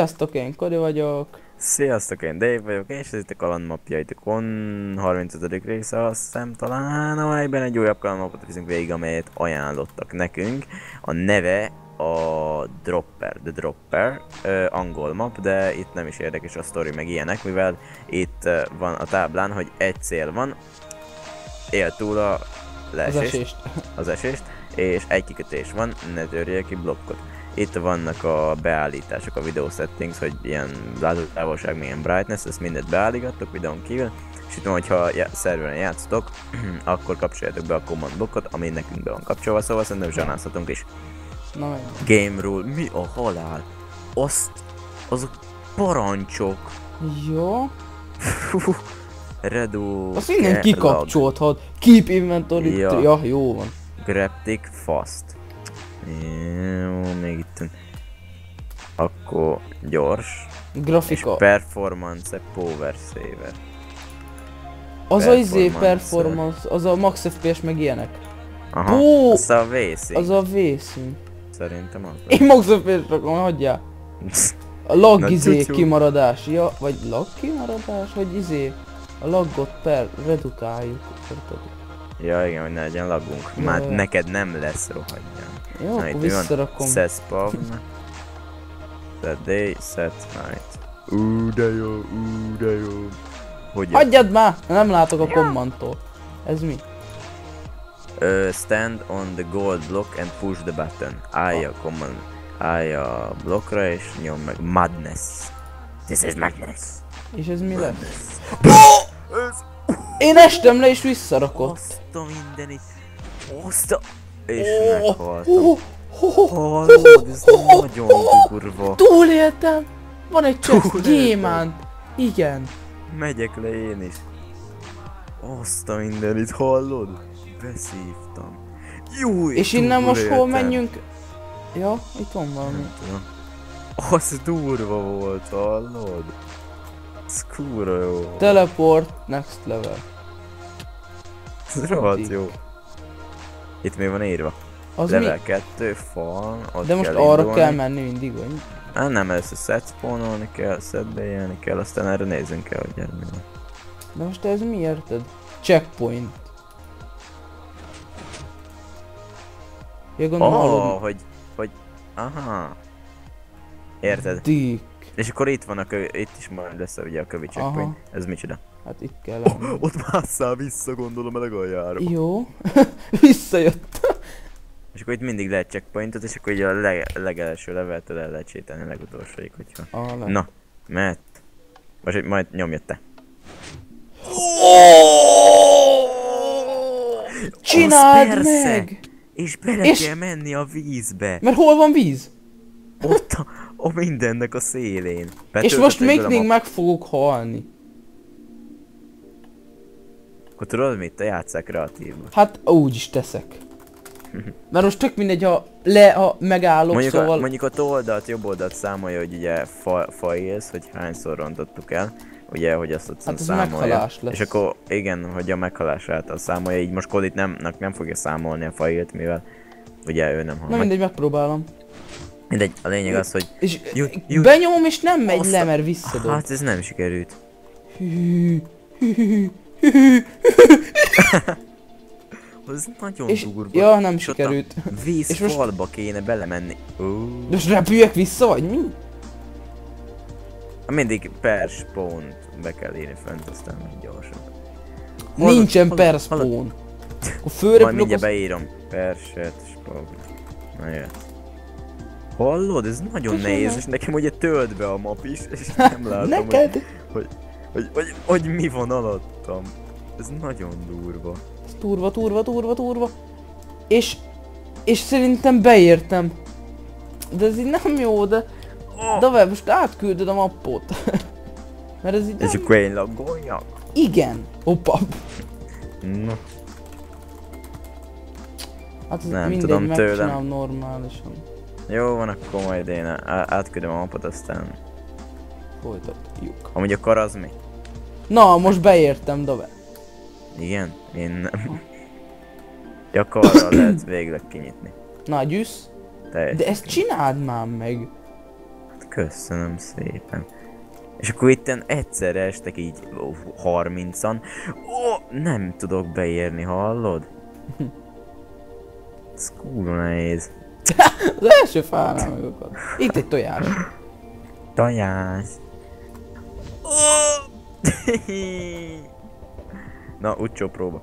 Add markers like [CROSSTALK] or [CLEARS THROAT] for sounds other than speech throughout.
Sziasztok, én Kodi vagyok. Sziasztok, én Dave vagyok, és ez itt a kalandmapja, itt a Con 35. része, azt hiszem talán, amelyben egy újabb kalandmapot viszünk végig, amelyet ajánlottak nekünk. A neve a Dropper, The Dropper, ö, angol map, de itt nem is érdekes a sztori meg ilyenek, mivel itt ö, van a táblán, hogy egy cél van, él túl a Az leesést, esést. az esést, és egy kikötés van, ne törje ki blokkot. Itt vannak a beállítások, a video settings, hogy ilyen látótávolság, milyen brightness, ezt mindet beállítgattok videón kívül, és itt van, hogyha já- szerveren játszotok, [CLEARS THROAT] akkor kapcsoljátok be a command blokkot, ami nekünk be van kapcsolva, szóval szerintem zsanázhatunk is. Na. Game rule, mi a halál? Azt, azok parancsok. Jó. Fú, Redu. Azt innen kikapcsoltad. Keep inventory. Ja. ja, jó van. Graptic fast. Jó, még itt. Akkor gyors. És Grafika. performance power saver. Az a izé performance. az a max FPS meg ilyenek. Aha, Ó, azt a vészi. Az a vészünk. Szerintem az. Én max FPS rakom, hagyjál. A lag Na, izé cucú. kimaradás. Ja, vagy lag kimaradás, vagy izé. A laggot per redukáljuk. ja, igen, hogy ne legyen lagunk. Már neked nem lesz, rohadján. Jó, Na, akkor visszarakom. Set spawn. Set day, set night. Ú, de jó, ú, de jó. Hogy Hagyjad már! Nem látok a kommantól. Ez mi? Uh, stand on the gold block and push the button. Állj a command, állj a blokkra és nyom meg madness. This is madness. És ez mi lesz? Én estem le és visszarakott. azt a mindenit. Azt a... És Ó, meghaltam. ó, ó, Hallod, ez nagyon durva. Túléltem! Van egy Túléltem. gyémánt. Igen. Megyek le én is. Azt a mindenit hallod? Beszívtam. Jó, És innen most hol menjünk? Ja, itt van valami. Az durva volt, hallod? Ez kurva jó. Teleport next level. Ez rohadt jó. Itt mi van írva? Az Level mi? 2, fal, ott De most kell arra indulni. kell menni mindig, vagy? Á, nem, először set spawnolni kell, setbe élni kell, aztán erre nézzünk el, hogy gyere mi van. De most ez mi érted? Checkpoint. Ja, gondolom Oh, hallod. hogy, hogy, aha. Érted? Dick. És akkor itt van a kövi, itt is majd lesz ugye a kövi checkpoint. Ez micsoda? Hát itt kell lenni. Ott másszál vissza, gondolom a galjára. Jó. [LAUGHS] Visszajött. És akkor itt mindig lehet checkpointot, és akkor ugye a leg, legelső leveltől el lehet sétálni a legutolsóig, hogyha... Ah, le. Na, mehet. Most hogy majd nyomjad te. Csináld Az persze. meg! És bele És- kell menni a vízbe. Mert hol van víz? Ott a, a mindennek a szélén. És Betöltöttek most még, még meg fogok halni. Akkor tudod mit? Te játsszál kreatívba. Hát úgy is teszek. [LAUGHS] Mert most tök mindegy, ha le, ha megállok, Mondjuk, szóval... a, mondjuk a oldalt, jobb oldalt számolja, hogy ugye fa, fa élsz, hogy hányszor rontottuk el. Ugye, hogy azt ott Hát számolja. lesz. És akkor igen, hogy a meghalás által számolja, így most Kodit nem, nem fogja számolni a failt, mivel ugye ő nem hal Na mindegy, megpróbálom. Mindegy, a lényeg az, hogy És Jut- jut- benyomom és nem megy Azt le, mert visszadob. hát ez nem sikerült. Hű, [LAUGHS] Az nagyon És, durva. ja, nem És a sikerült. Víz És most- falba kéne belemenni. Ó. De most repüljek vissza, vagy mi? Mindig per spawn be kell írni fent, aztán meg gyorsan. Hallod, Nincsen hallod, per spawn. [LAUGHS] Akkor Majd fölrepülök mindjárt beírom. Per set spawn. Na jött. Hallod? Ez nagyon Köszönöm. nehéz, és nekem ugye tölt be a map is, és [LAUGHS] nem látom, hogy, Neked? hogy, hogy, hogy mi van alattam. Ez nagyon durva. Ez turva, turva, turva, turva. És... És szerintem beértem. De ez így nem jó, de... De várj, most átküldöd a mappot. [LAUGHS] Mert ez így nem... akkor én laggoljak? Igen. Hoppa. Na, Hát ez Nem mindegy, tudom, tőlem. normálisan. jó van, akkor majd én átküldöm a mapot, aztán... Folytatjuk. Amúgy az mi? Na, most beértem, Dove. Igen? Én nem. Arra lehet végleg kinyitni. Na, gyűsz. De ezt csináld már meg. Köszönöm szépen. És akkor itt egyszerre estek így ó, 30-an. Ó, nem tudok beérni, hallod? Ez kurva nehéz. [LAUGHS] Az első fánál megakad. Itt egy tojás. Tajás. [LAUGHS] Na, utcsó próba.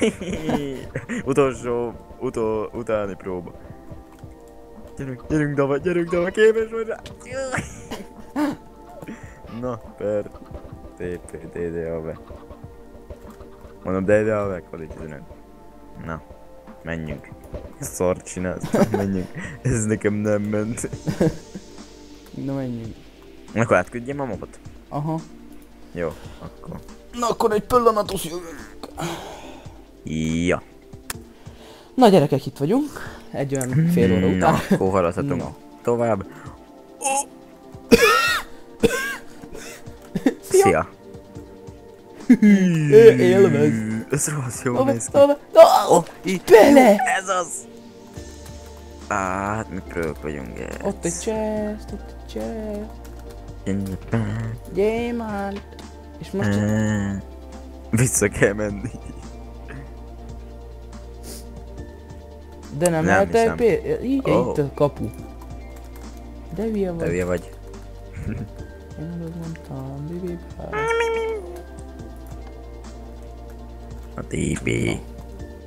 [LAUGHS] Utolsó, utol, utáni próba. Gyerünk, gyerünk, Dava, gyerünk, Dava, képes vagy rá. Na, per. TP, DDAV. Mondom, DDAV, kvalitás üzenet. Na, menjünk. Szart csináltam, menjünk. Ez nekem nem ment. Na menjünk. Akkor átküldjem a mobot? Aha. Jó, akkor. Na akkor egy pillanatos jövünk. Ja. Na gyerekek, itt vagyunk. Egy olyan fél óra Na, után. akkor haladhatunk Na. tovább. Szia. Ő élvez. Ez rossz jó néz ki. itt. Bele! Ez az. Á, hát mi prők vagyunk. ez. Ott egy chest, ott egy chest. Gyémánt. És most. Á, Vissza kell menni. De nem, Nem lehet egy Így, Ó. itt a kapu. De hülye vagy. hülye vagy. Én azt mondtam, bibi bá. A TB.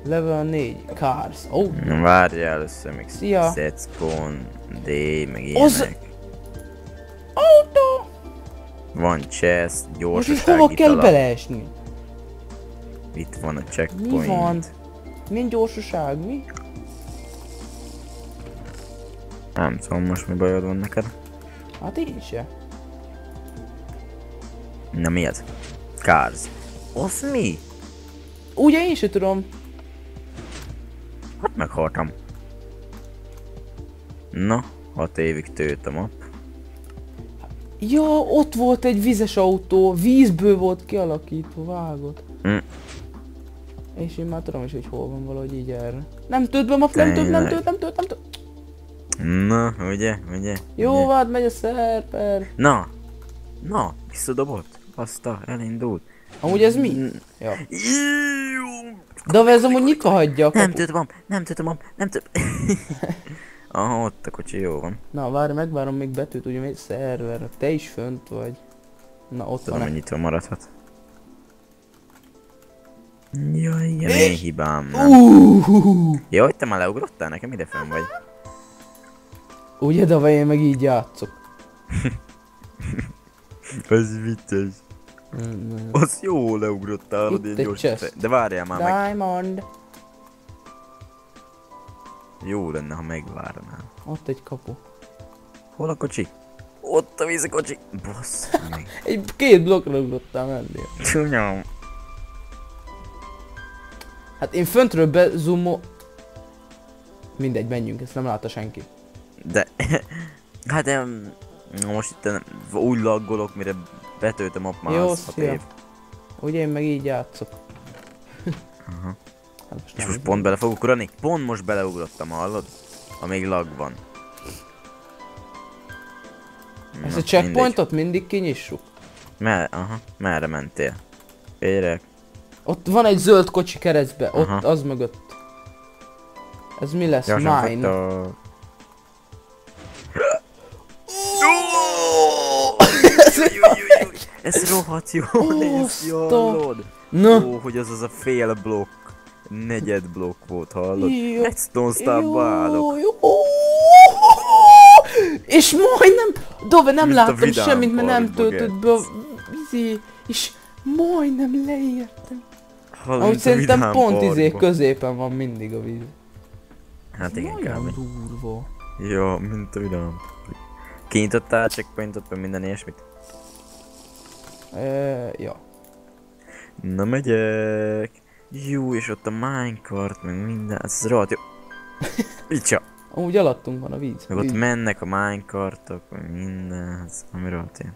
Level 4, Cars. Oh, várjál először még Szia. set spawn, D, meg Az- ilyenek. autó! Van chest, Most gyorsasági is hova kell beleesni? Itt van a Mi checkpoint. van? Milyen gyorsaság, mi? Nem tudom most mi bajod van neked. Hát én se. Na mi ez? Cars. Az mi? Ugye én se tudom. Hát meghaltam. Na, 6 évig tőt a. Ja, ott volt egy vizes autó, vízből volt kialakítva, vágod. Hm. És én már tudom is, hogy hol van valahogy így erre. Nem tölt be, nem tölt, nem tölt, nem tölt, nem tölt. Na, ugye, ugye? Jó, vád, megy a szerper. Na, na, visszadobott. Azta, elindult. Amúgy ez Mm. mi? Ja. De ez amúgy nyitva hagyja Nem van, nem van, nem tölt. [LAUGHS] Aha, ott a kocsi, jó van. Na, várj, megvárom még betűt, ugye egy szerver. Te is fönt vagy. Na, ott Tudom, van. hogy nyitva maradhat. Jaj, ilyen én hibám, nem? Uh, Jó, hogy te már leugrottál nekem ide fenn vagy. ugye, de én meg így játszok. [LAUGHS] Ez vicces. Mm, Az jó leugrottál, egy gyors. De várjál már meg. Diamond. Jó lenne, ha megvárnál. Ott egy kapu. Hol a kocsi? Ott a vízikocsi. Bassz meg. [LAUGHS] Egy két blokkra ugrottál mellé. Csúnyom. Hát én föntről bezoomol... Mindegy, menjünk, ezt nem látta senki. De... [LAUGHS] hát na Most itt nem- úgy laggolok, mire betöltöm a már Jó, szia. év. Ugye én meg így játszok. Aha. Hát most És most pont bele fogok ugrani? Pont most beleugrottam, hallod? Amíg lag van. Ezt Na, a checkpointot mindig kinyissuk. Mer aha, merre mentél? Érek. Ott van egy zöld kocsi keresztbe, ott Aha. az mögött. Ez mi lesz? Gyorsan Mine. Ez rohadt jó néz ki, hallod? Ó, hogy az az a fél blokk, negyed blokk volt, hallod? Jó. Egy stone starba állok. jó. És majdnem, Dove nem Mint láttam semmit, mert nem töltött be a izé, és majdnem leértem. Ahogy szerintem pont izé középen van mindig a víz. Hát igen, Nagyon kb. durva. Jó, mint a vidám. Kinyitottál checkpointot, vagy minden ilyesmit? E, ja. Na megyek. Jó, és ott a minecart, meg minden, ez rohadt jó. Icsa. Amúgy alattunk van a víz. Meg ott víz. mennek a minecartok, meg minden, ez ami rohadt jó.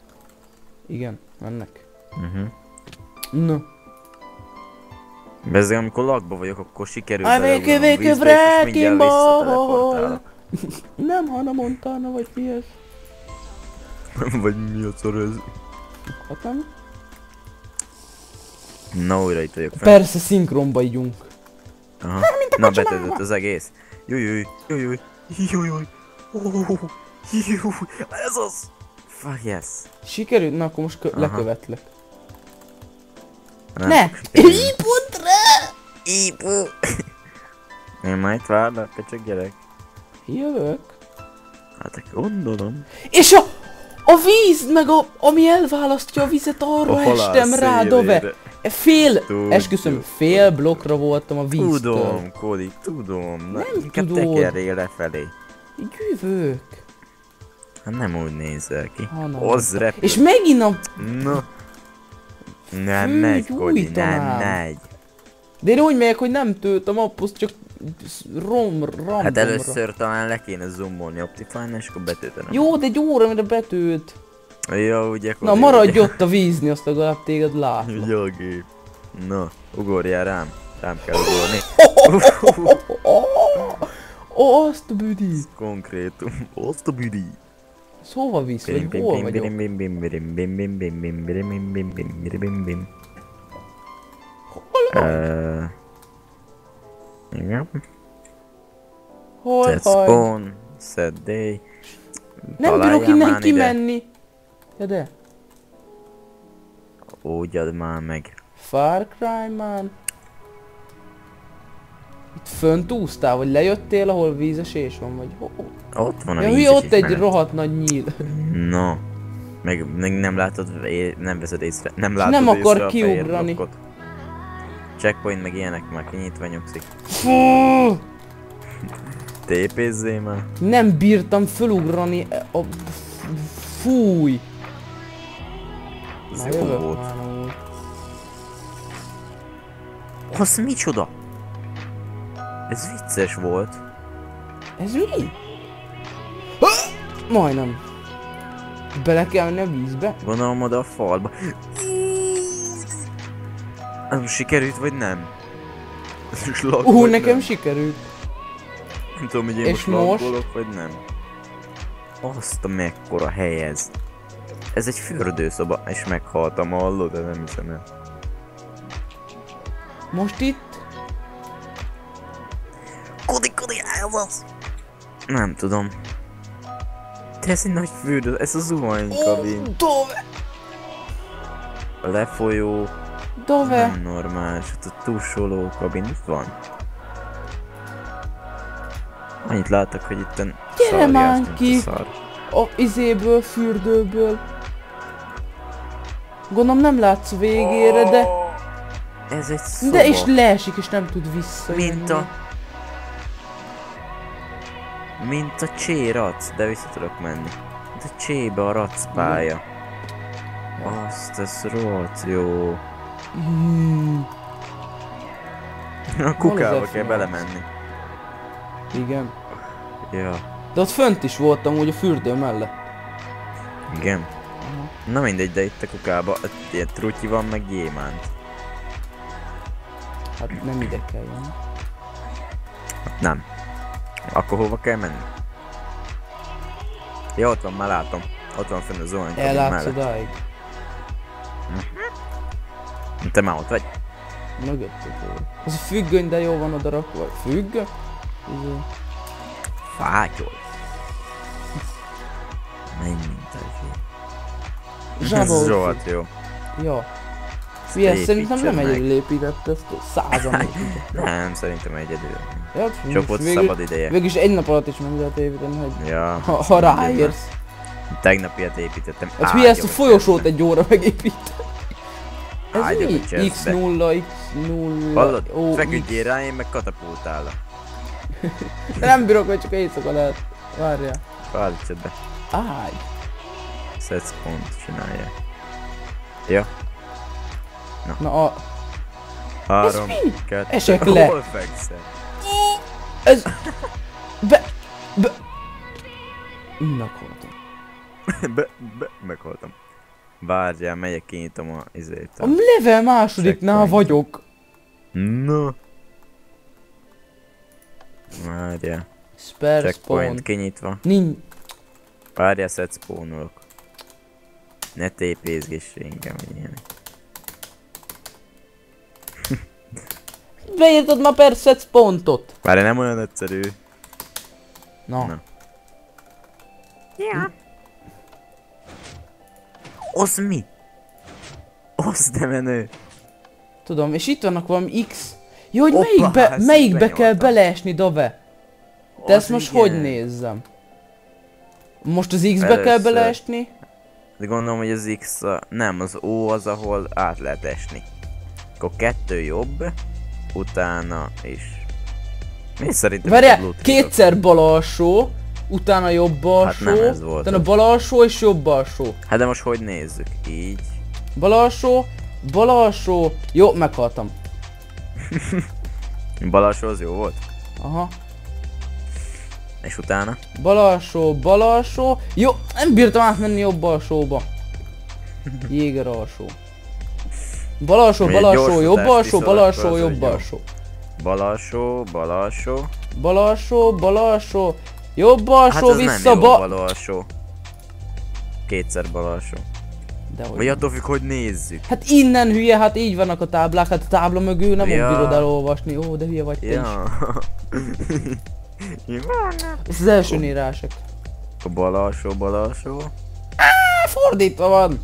Igen, mennek. Uh-huh. Na. Bezzeg, amikor lagba vagyok, akkor sikerül I make a wake of wrecking ball. Nem Hannah Montana, vagy mi ez? [LAUGHS] Vagy mi a szar ez? Hát nem? Na, újra itt vagyok fenn. Persze, szinkronba ígyunk. Aha. Na, betöltött az egész. Júj, júj, júj, júj, júj, júj. Oh, júj, ez az! Fuck yes. Sikerült? Na, akkor most kö- Aha. lekövetlek. Nem Ne! Így pontra! Ipu! Én majd várlak, csak gyerek. Jövök. Hát gondolom. És a, a víz, meg a, ami elválasztja a vizet, arra estem rá, Dove. Fél, Tudjuk. esküszöm, fél blokkra voltam a víztől. Tudom, Kodi, tudom. Na, Nem inkább tudod. tekerjél lefelé. Jövök. Hát nem úgy nézel ki. Az repül. És megint a... Na. Nem Fű, megy, Kodi, nem megy. De én úgy megyek, hogy nem töltöm apposzt, csak rom, randomra. Hát először talán le kéne zoomolni Optifine, és akkor betöltenem. Jó, de egy óra, mire betölt. Jó, ugye Na maradj ott a vízni, azt legalább téged látom. Jó gép. Na, ugorjál rám. Rám kell ugorni. Azt a büdi! Ez konkrétum. Azt a büdi! Szóval visz, vagy hol vagyok? Hol vagy? Igen. Hol vagy? Spawn, set day. Nem bírok innen kimenni. Ja de. Ógyad már meg. Far Cry man. Itt fönt úsztál, vagy lejöttél, ahol vízesés van, vagy hol? Ott van a Ja, hülye, ott egy menet. rohadt nagy nyíl. No. Meg, meg nem látod, nem veszed észre, nem látod nem akar észre a fehér kiugrani. Checkpoint meg ilyenek már kinyitva nyugszik. Fú, TP-zzél már. nem bírtam fölugrani. A... Fúj. Ez jó volt. Az micsoda? Ez vicces volt. Ez mi? Majdnem. Bele kell menni a vízbe? Gondolom oda a falba. Nem sikerült, vagy nem? Slag Ú, nekem nem? sikerült. Nem tudom, hogy én És most most? laggolok, vagy nem. Azt a mekkora hely ez. Ez egy fürdőszoba, és meghaltam, hallod, de nem hiszem el. Most itt? Kodi, Kodi, ez az! Nem tudom. De ez egy nagy fürdő, ez a zuhanykabin. Dove! A lefolyó, Dove! nem normális, ott a tusoló kabin itt van. Annyit látok, hogy itt Gyere már ki! Szar. A izéből, fürdőből. Gondolom nem látsz végére, de... Ez egy szoba. De is leesik, és nem tud visszajönni. Mint a... Mint a csé rac, de vissza tudok menni. Mint a csébe a rac pálya. Azt, ez rohadt jó. Hmm, A kukába F8? kell belemenni. igen. Ja, De ott fönt is voltam, úgy a fürdő mellett. igen. Aha. Na mindegy, de itt a kukába ilyen trutyi van, meg gyémánt. Hát nem ide kell jönni. Nem. Akkor hova kell menni? Ja, ott van, már látom. Ott van fenn a zuhany kabin Ellátsz mellett. odáig. Te már ott vagy? Mögöttük volt. Az a függöny, de jó van oda rakva. Függöny? Izé. Fátyol. Menj, mint egy Ez Zsabó. rohadt jó. Milyen Ezt szerintem nem meg. egyedül épített ezt, százan épített. Nem, szerintem egyedül. Ja, hát Csak volt végül- szabad ideje. Végülis egy nap alatt is meg lehet építeni, hogy Ja. ha, ha ráérsz. Tegnap ilyet építettem. Hát hülye ezt a folyosót egy óra megépít. Ez mi? a chestbe. X0, X0... Hallod? Ó, Feküdjél rá, én meg katapultálok. De nem bírok, hogy csak éjszaka lehet. Várjál. Állítsad be. Ágy. Set pont csinálja. Ja. Na a... Három, mi? kettő. Esek le. Hol fekszel? Ez... Be... Be... Meghaltam. [LAUGHS] be, be, meghaltam. Várjál, megyek, kinyitom a izét. A level másodiknál vagyok. No. Várjál. Spare Checkpoint spawn. kinyitva. Nincs. Várjál, set spawnolok. Ne tépézgesse engem, hogy ilyen. [LAUGHS] Beírtad ma per set spawntot. Várjál, nem olyan egyszerű. Na. Na. Ja. Az mi? Az de menő. Tudom, és itt vannak valami X. Jó, hogy Hoppá, melyikbe, ezt melyikbe kell beleesni, Dove? De ezt most igen. hogy nézzem? Most az X-be kell beleesni? De gondolom, hogy az X a... Nem, az O az, ahol át lehet esni. Akkor kettő jobb, utána is. Mi szerintem Várjál, kétszer bal alsó, utána jobb alsó, Hát nem ez volt utána bal alsó és jobb alsó. Hát de most hogy nézzük? Így. Bal alsó, bal alsó, jó, meghaltam. [LAUGHS] Bal alsó az jó volt? Aha. És utána? Bal alsó, bal alsó, jó, nem bírtam átmenni jobb alsóba. Jéger alsó. Bal alsó, Mi bal egy gyors alsó, jobb alsó, viszel, bal akkor alsó, az jobb alsó. Bal alsó, bal alsó. Bal alsó, bal alsó, jobb alsó, Hát vissza, bal... bal alsó. Kétszer bal alsó. De hogy Vagy attól függ, hogy nézzük. Hát innen hülye, hát így vannak a táblák, hát a tábla mögül nem Ja. bírod elolvasni. Ó, de hülye vagy te is. Ja. [LAUGHS] Jó. Ez az első írások. Akkor bal alsó, bal alsó. Fordítva van!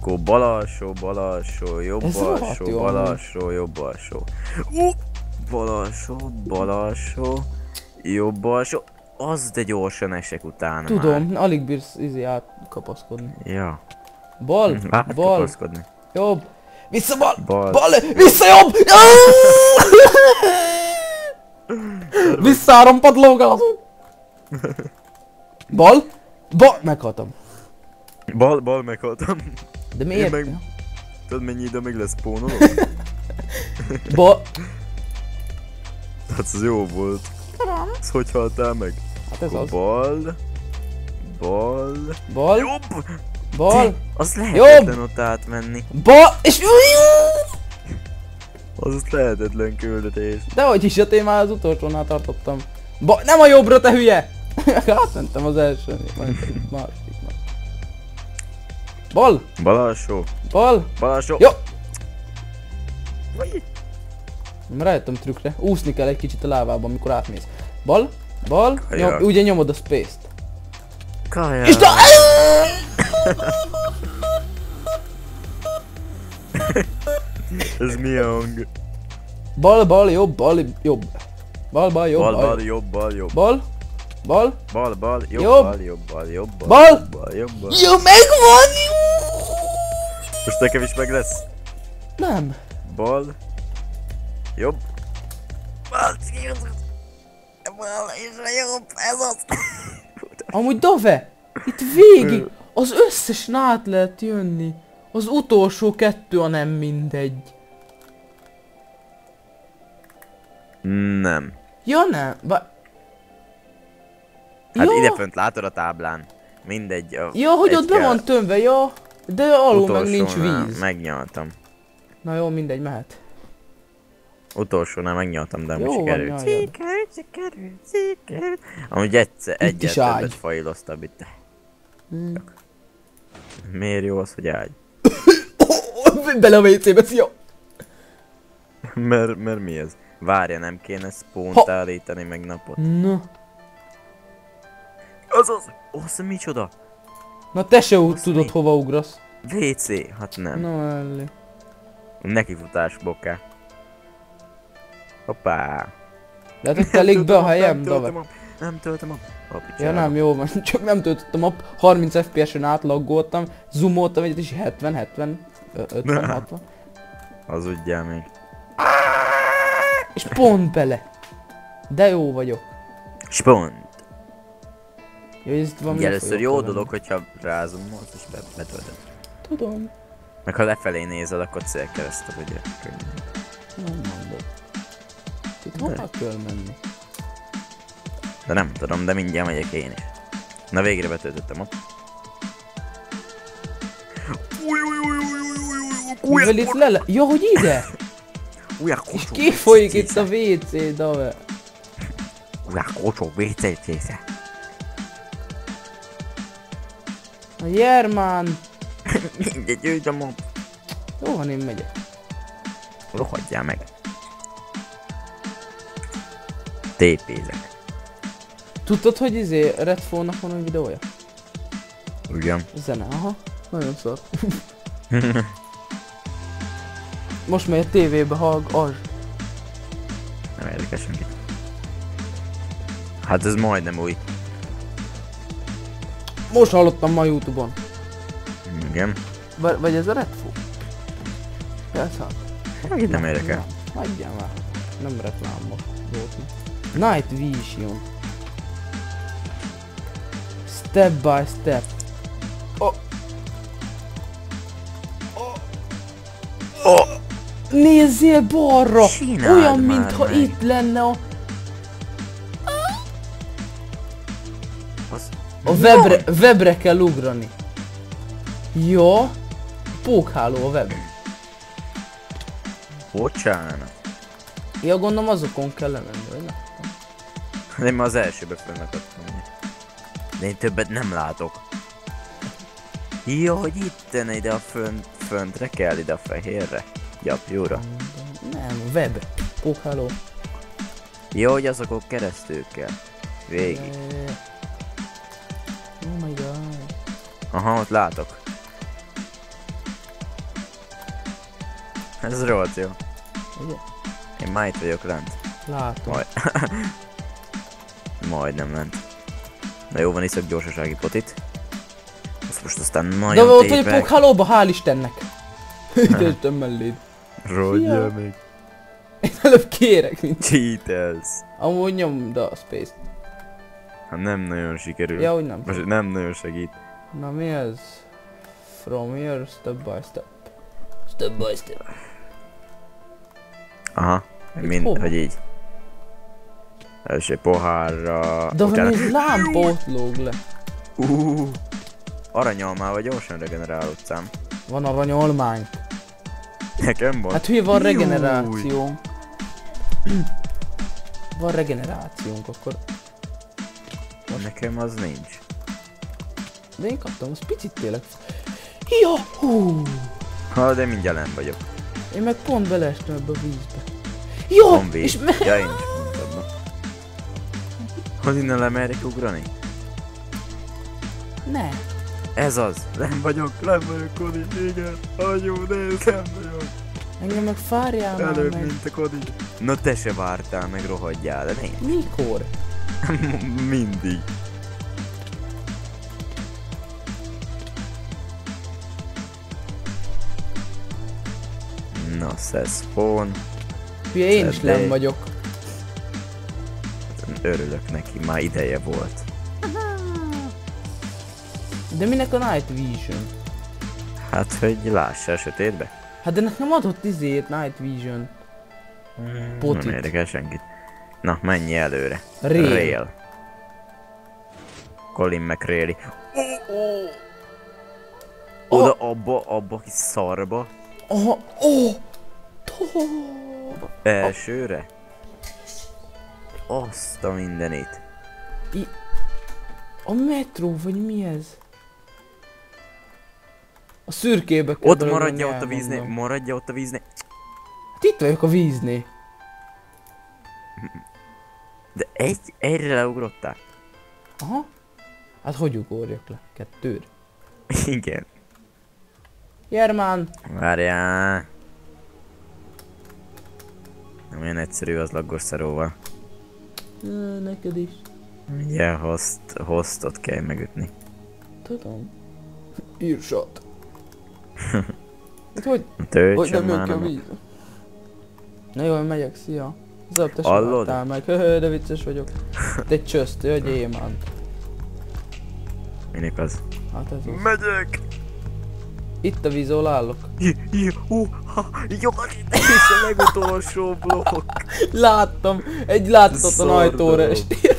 Akkor bal alsó, bal alsó, jobb Ez alsó, bal alsó, jobb alsó. Bal alsó, bal alsó, jobb alsó. Az de gyorsan esek utána Tudom, alig bírsz izé átkapaszkodni. Már. Ja. Bal, bal, Átkapaszkodni. jobb, vissza bal, Bal. bal, vissza jobb! Vissza három padlógázó! Bal, bal, meghaltam. Bal, bal meghaltam. De miért? meg- Tudod mennyi idő még lesz spónoló? [LAUGHS] Bal, hát ez jó volt. Ez hogy haltál meg? hát ez Akkor az. bal, bal, Bal, jobb! Bal, Az lehetetlen ott átmenni. bal, és... Az lehetetlen küldetés. De hogy is, hát én már az utolsónál tartottam. Ba nem a jobbra, te hülye! [LAUGHS] Átmentem az első. Másodiknak. Bal, Bal alsó, bal, bal alsó. jó! Vagy. Rájöttem trükkre. Úszni kell egy kicsit a lávában, amikor átmész. Bal, bal, Kajak. nyom, ugye nyomod a space-t. Kaja. És da... [LAUGHS] Ez mi a hang? Bal, bal, jobb, bal, jobb. Bal, bal, jobb, Bal, bal, jobb, bal, jobb. bal, bal. Bal, bal, jobb, Jobb. bal, jobb, bal, jobb, bal, Bal. bal, jobb, bal. Jó, megvan! Most nekem is meg lesz. Nem. Bal. Jobb. Bal, bal, és a jobb, ez az. Amúgy Dove, itt végig [LAUGHS] az összesen át lehet jönni. Az utolsó kettő a nem mindegy. Nem. Ja nem, ba... Hát ja, ide fönt látod a táblán. Mindegy. A ja, hogy ott be egy van tömve, ja. De alul meg nincs víz. Megnyaltam. Na jó, mindegy, mehet. Utolsónál megnyaltam, de most sikerült. Sikerült, sikerült, sikerült. Amúgy egyszer, egyet többet fajloztabb itt. Hmm. Miért jó az, hogy ágy? [COUGHS] Bele a WC-be, szia! mert, mert mi ez? Várja, nem kéne spawn Ha- állítani meg napot. Na, Az az! Az micsoda? na te se úgy tudod mi? hova ugrasz. WC? Hát nem. Na elé. Nekifutás boká. Hoppá. Lehet, hogy telik be a helyem, töltöm Dave. a- Nem töltöm a... a Ja nem, jó van, [LAUGHS] csak nem töltöttem a 30 FPS-en átlaggoltam, zoomoltam egyet és 70, 70, ö, 50, 60. Hazudjál még. És pont bele. De jó vagyok. Spont. Jó, hogy ez valami Ugye először jó dolog, hogyha rázumolsz és be- betöltöd. Tudom. Meg ha lefelé nézel, akkor célkeresztül, ugye? Könnyű. Nem mondod. Itt hova kell menni? De nem tudom, de mindjárt megyek én is. Na végre betöltöttem, új, Mivel itt le... Ja, hogy ide? [LAUGHS] új, És kifolyik itt a WC, Dave. Rá kocsó, vécét része. A Jermán! Mindegy, ő a mob. Jó van, én megyek. Rohadjál meg. Tépézek. Tudtad, hogy izé Redfall-nak van egy videója? Ugyan. Zene, aha. Nagyon szar. [LAUGHS] Most megy a tévébe, hallg, az. Nem érdekel senkit. Hát ez majdnem új. Most hallottam ma Youtube-on. Igen. Vagy, vagy ez a Redfall? Persze. Senkit nem érdekel. Hagyjál már. Nem reklámba. Night Vision. Step by step. Oh. Oh! Nézzél balra! Csináld Olyan, mintha meg. itt lenne a... Az... A webre, webre kell ugrani. Ja. Pókháló a web. Bocsánat. Ja, gondolom azokon kell lemenni, vagy nem? Már az elsőbe fölmekadtam. De én többet nem látok. Jó, hogy itt ide a fönt, föntre kell, ide a fehérre. Gyapjúra. Nem, a web. Pókháló. Jó, hogy azokon keresztül kell. Végig. Eh, Oh my god. Aha, ott látok. Ez rohadt jó. Ugye? Én már itt vagyok lent. Látom. Majd. [LAUGHS] Majdnem lent. Na jó, van iszok gyorsasági potit. Azt most aztán De nagyon ott vagy a tépek. pókhálóba, hál' Istennek. [LAUGHS] Ütöttem melléd. Rodja még. Én előbb kérek, mint... Cheatels. Amúgy nyomd a space Hát nem nagyon sikerül. Ja, úgy nem. Most nem nagyon segít. Na mi ez? From here, step by step. Step by step. Aha. Mind, hogy így. Első pohárra... De van utána- egy lámpa ott lóg le. Uh, aranyalmával gyorsan regenerálódsz szám. Van aranyolmány. Nekem van. Hát hülye van regeneráció. Van regenerációnk akkor. Nekem az nincs. De én kaptam, az picit tényleg. Ja, hú. Ha, de mindjárt nem vagyok. Én meg pont beleestem ebbe a vízbe. Jó, és me... Ja, én. Hogy innen lemerjek ugrani? Ne. Ez az. Nem vagyok, nem vagyok Kodi, igen. Anyó, nézd, nem vagyok. Engem meg fárjál már Előbb, meg. mint a Kodi. Na te se vártál, meg rohadjál, de én Mikor? [LAUGHS] mindig. Na, szesz phone. Hülye, én is nem vagyok. Örülök neki, már ideje volt. De minek a Night Vision? Hát, hogy lássa a sötétbe. Hát de nekem adott izét Night Vision. Potit. Nem érdekel senkit. Na, menj előre. Rail. Rail. Colin McRae. Oda, abba, abba kis szarba. Aha! Tó! Elsőre. Azt a mindenit. A metró, vagy mi ez? A szürkébe kell Ott maradja ott a víznél, maradja ott a víznél. Hát itt vagyok a víznél. De egy, egyre leugrottál. Aha. Hát hogy ugorjak le? Kettőre. Igen. Jermán! Várjál. Nem olyan egyszerű az laggos szaróval. Ö, Neked is. Ugye, host, hostot kell megütni. Tudom. Írsat. [LAUGHS] Hát hogy, hogy Töltsön nem jön ki a víz? Na jó, megyek, szia. Az előbb te vártál meg, Höhö, de vicces vagyok. Te csöszt, hogy émán. Minek az? Hát ez az. Megyek! Itt a víz, ahol állok. J, j, ú, ha, jó, ez a legutolsó blokk. Láttam, egy láthatatlan ajtóra [LAUGHS] estél.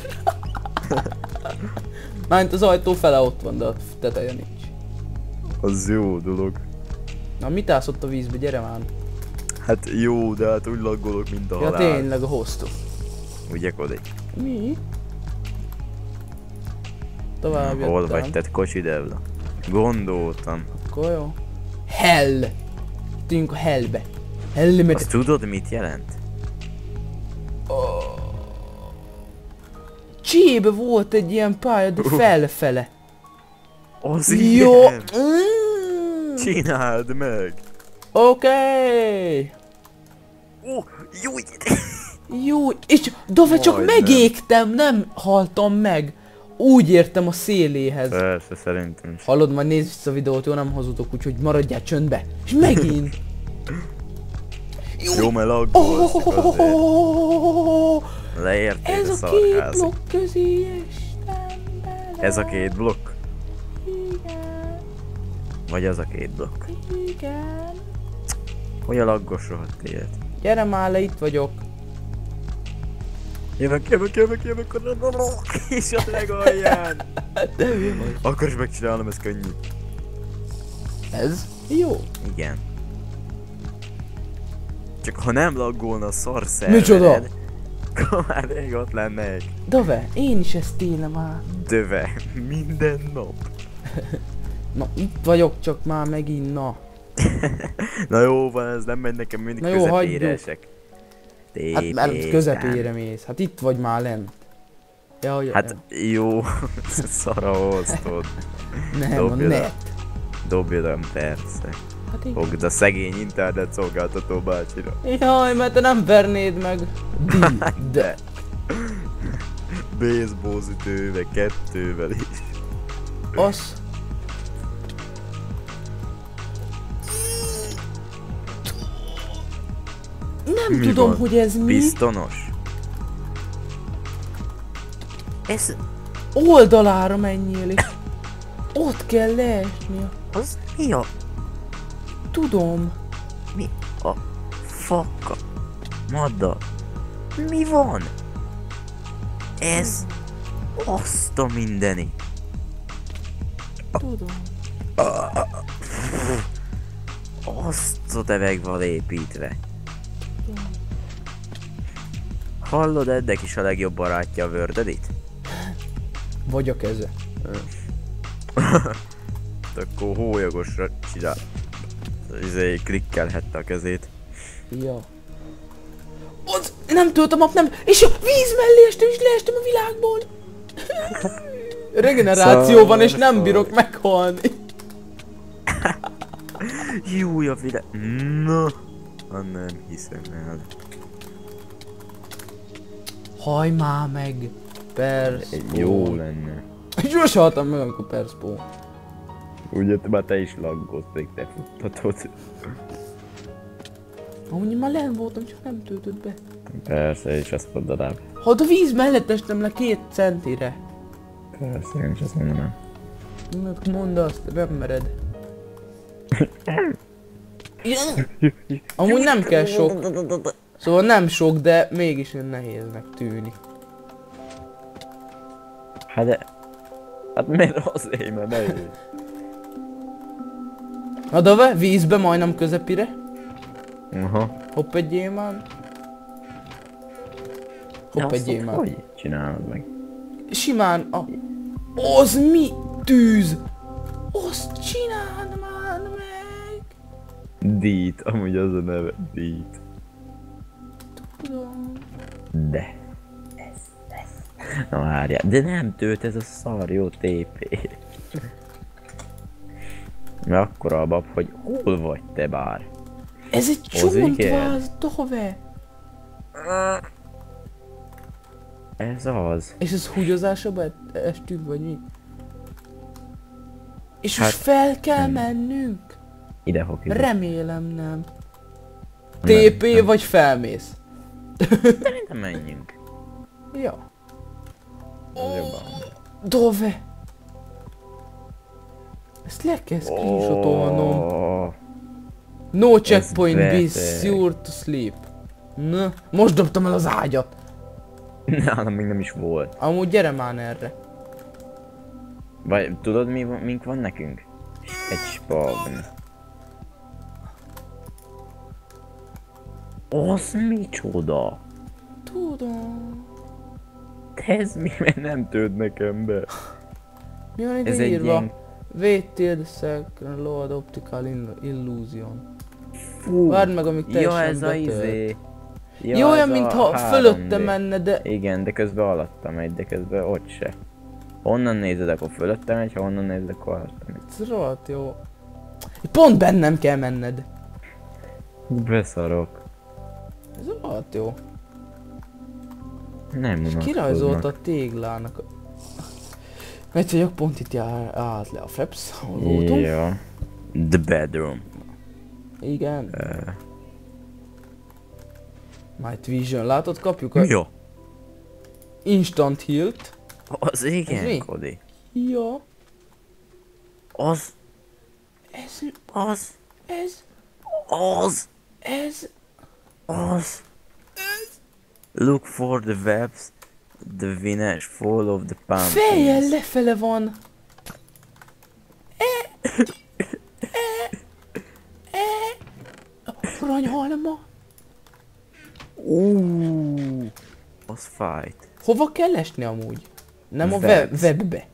Mármint az ajtó fele ott van, de a teteje nincs. Az jó dolog. Na mit állsz ott a vízbe, gyere már. Hát jó, de hát úgy laggolok, mint a Ja halál. tényleg a hoztó. Ugye, Kodi? Mi? Tovább jöttem. Hol vagy te, kocsi devla? Gondoltam. Akkor jó. Hell! Tűnjünk a hellbe. Hell, mert... Azt tudod, mit jelent? Csébe volt egy ilyen pálya, de felfele. Az Jó! igen! Mm. Csináld meg! Oké! Okay. Ó, jó! Jó, és Dove csak Majdnem. megégtem, nem haltam meg. Úgy értem a széléhez. Persze, szerintem is. Hallod, majd nézd vissza a videót, jó, nem hazudok, úgyhogy maradjál csöndbe. És megint. Jó, mert laggolsz. Oh, Leértél ez a a két blokk közé estem bele. Ez a két blokk? Igen, Vagy az a két blokk? igen. Hogy a laggos rohadt élet? Gyere már le, itt vagyok. Jövök, jövök, jövök, jövök, jövök, [LAUGHS] és a legalján. De hülye vagy. Akkor is megcsinálom, ez könnyű. Ez? Jó. Igen. Csak ha nem laggolna a szar Micsoda? akkor már rég ott lennék. Dove, én is ezt élem át. Döve, minden nap. [LAUGHS] Na, itt vagyok csak már megint, na. [LAUGHS] Na jó van, ez nem megy nekem mindig Na jó, közepére esek. Hát mert közepére mész. Hát itt vagy már lent. Ja, hogy Hát jó, [LAUGHS] szara hoztod. nem, a dobja le. net. Dobjadom, persze. Hát igen. Fogd a szegény internet szolgáltató bácsira. Jaj, mert te nem vernéd meg. Di, [LAUGHS] de. Baseball ütővel, kettővel is. Az. Nem Mi tudom, van? hogy ez mi. Pisztonos. Ez, Oldalára menjél, és ott kell leesnia. az mi a, Tudom. mi a fakka? Madda. Mi van? Ez, azt a mindeni. Tudom. Azt a teveg van építve. Hallod, Eddek is a legjobb barátja a Wordedit? Vagy a keze. Akkor hólyagosra csinál. Izé, klikkelhette a kezét. Ja. Az, nem töltöm a nem, és a víz mellé estem, és leestem a világból. Regeneráció van, és nem bírok meghalni. Jó, a világ... Na, ha nem hiszem el. Haj már meg. Persze. Jó lenne. Sose haltam meg, amikor perszpó. Ugye már te is laggolsz, még te futtatod. Amúgy már len voltam, csak nem töltött be. Persze, és azt mondod rá. Ha a víz mellett estem le két centire. Persze, én is azt mondanám. Hát mondd azt, nem mered. [LAUGHS] Amúgy nem kell sok. Szóval nem sok, de mégis olyan nehéznek tűnik. Hát de... Hát miért azért, mert nehéz. Na de vízbe majdnem közepire. Aha. Hopp egy gyémán. Hopp egy gyémán. Hogy csinálod meg? Simán a... Az mi? Tűz! Azt csináld már meg! Dít, amúgy az a neve. Dít. Tudom. De. Ez, ez. Na várjál, de nem tölt ez a szar jó TP. Mert akkora a bab, hogy hol vagy te bár? Ez egy csontváz, dove! Ez az. És ez húgyozásba e- estünk, vagy mi? És Hát, most fel kell nem. mennünk? Ide fog. Remélem nem. Nem, TP nem. vagy felmész? Szerintem menjünk. Ja. Ez jobban. Dove! Ezt le kell screenshotolnom. Oh, No checkpoint, be sure to sleep. Na, most dobtam el az ágyat. nálam még nem is volt. Amúgy gyere már erre. Vagy tudod mi mink van nekünk? Egy spawn. Az micsoda? Tudom. De ez mi, mert nem tölt nekem be. Mi van ide Ez egy írva? ilyen... Wait till the second Lord Optical Ill- Illusion. Fú. Várd meg, amíg teljesen Ja, ez a izé. Ja, Jó, olyan, mintha 3D. fölötte menne, de... Igen, de közben alatta megy, de közben ott se. Honnan nézed, akkor fölötte megy, ha honnan nézed, akkor alatta megy. Ez rohadt jó. Pont bennem kell menned. Beszarok. Ez rohadt jó. Nem És kirajzolta a téglának. a- Mert vagyok, pont itt jár át le a Feps, ahol voltunk. Ja. The bedroom. Igen. Uh, Night Vision. Látod, kapjuk a ja. Instant Heal-t. Az Ez igen, Kodi. Ja. Az, Ez, az, ez, az, ez. Az. Look for the webs. The winners fall of the pumpkins. Fejjel lefele van. E. E. E. Aranyhalma. Uuuuh. Az fight. Hova kell esni amúgy? Nem a Web. web, webbe.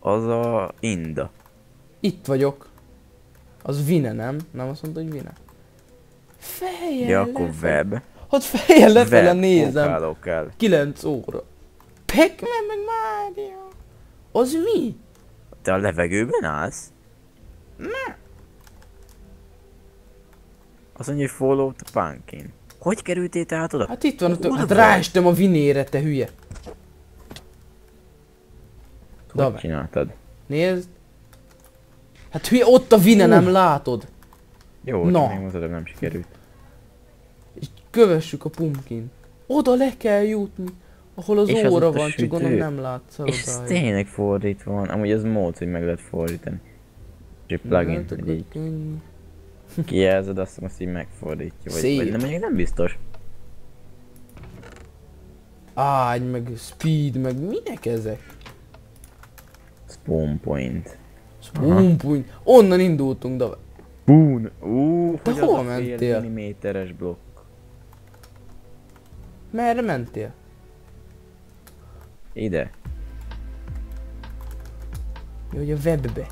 Az a Inda. Itt vagyok. Az Vine, nem? Nem azt mondta, hogy Vine. Fejjel Ja, akkor web. Ott fejjel lefele Web. nézem. Kell. 9 óra. Pac-Man meg Mario. Az mi? Te a levegőben állsz? Ne. Azt mondja, hogy follow the pumpkin. Hogy kerültél te át oda? Hát itt van, Hol hát ráestem a vinére, te hülye. Hogy Dabe. csináltad? Nézd. Hát hülye, ott a vine, nem látod. Jó, Na. Még mutatom, nem sikerült. És kövessük a pumpkin. Oda le kell jutni. Ahol az És az óra ott a van, csak gondolom nem látsz el És ez tényleg fordítva van. Amúgy az mód, hogy meg lehet fordítani. És egy plugin, hogy így kijelzed, azt azt így megfordítja. Vagy, Szép. vagy nem, mondjuk nem biztos. Ágy, meg speed, meg minek ezek? Spawn point. Spoon point. Onnan indultunk, de Spoon! Ú, Te hogy hova mentél? milliméteres blokk. merre mentél? Ide. Jó, hogy a webbe.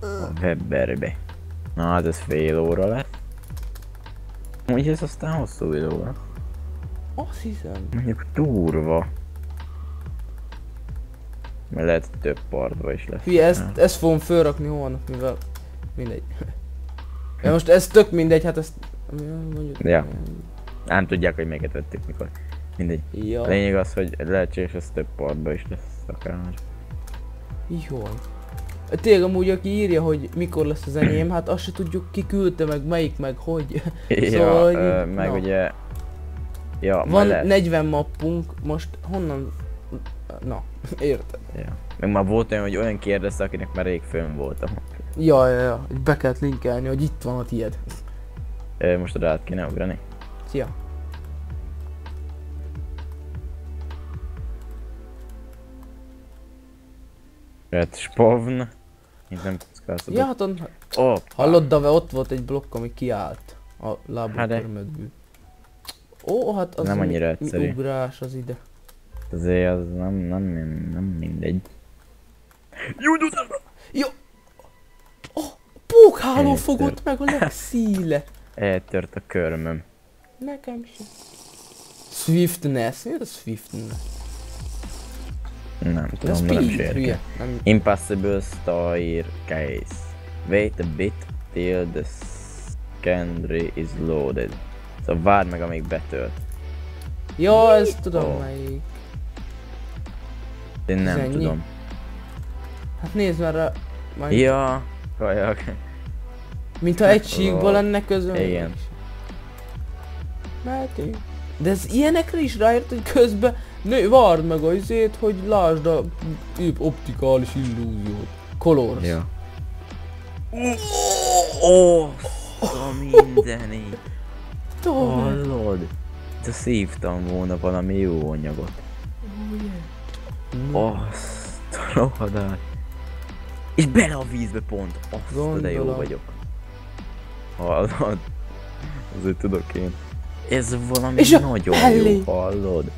A webberbe. Na hát ez fél óra lesz. Úgy ez aztán hosszú videó. Azt hiszem. Mondjuk durva. Mert lehet több partba is lesz. Hülye, ezt, ezt fogom fölrakni holnap, mivel mindegy. Ja, most ez tök mindegy, hát ezt mondjuk... Ja. Nem tudják, hogy melyiket vettük mikor. Mindegy. Ja. A lényeg az, hogy lehetséges, ez több partba is lesz akár. Jaj. Tényleg amúgy aki írja, hogy mikor lesz az enyém, hát azt se tudjuk ki küldte meg, melyik meg, hogy. Ja, Szóval, hogy- ö, meg na. ugye... Ja, Van lesz. 40 mappunk, most honnan... Na, érted. Ja. Meg már volt olyan, hogy olyan kérdezte, akinek már rég fönn voltam. Ja, ja, ja, hogy be kellett linkelni, hogy itt van a tied. Most oda át kéne ugrani. Szia. Red spavn. Itt nem kockáztatok. Ja, hát on, Oh, hallod, Dave, ott volt egy blokk, ami kiállt a Hát de- lábúkörmödből. Ó, hát az Nem annyira mi egyszerű. ugrás az ide. azért az nem, nem, nem mindegy. Jó, jó, pókháló Eltört. fogott meg a legszíle. Eltört a körmöm. Nekem sem. Swiftness, mi a Swiftness? Nem tudom, nem sérke. Nem, Impossible Stair Case. Wait a bit till the secondary is loaded. Szóval várd meg, amíg betölt. ja, ezt tudom Ó. melyik. Én nem tudom. Hát nézd már a... Majd, Ja, kajak. Mintha egy síkból lenne közben. Igen. Mehetünk. De ez ilyenekre is rájött, hogy közben nő, várd meg a izét, hogy lásd a épp optikális illúziót. Colors. Ja. Ó, a mindené. Tovább. Hallod? De szívtam volna valami jó anyagot. Azt a rohadát. És bele a vízbe pont. Azt de jó vagyok. Hallod? Azért tudok én. Ez valami És nagyon jó, hallod?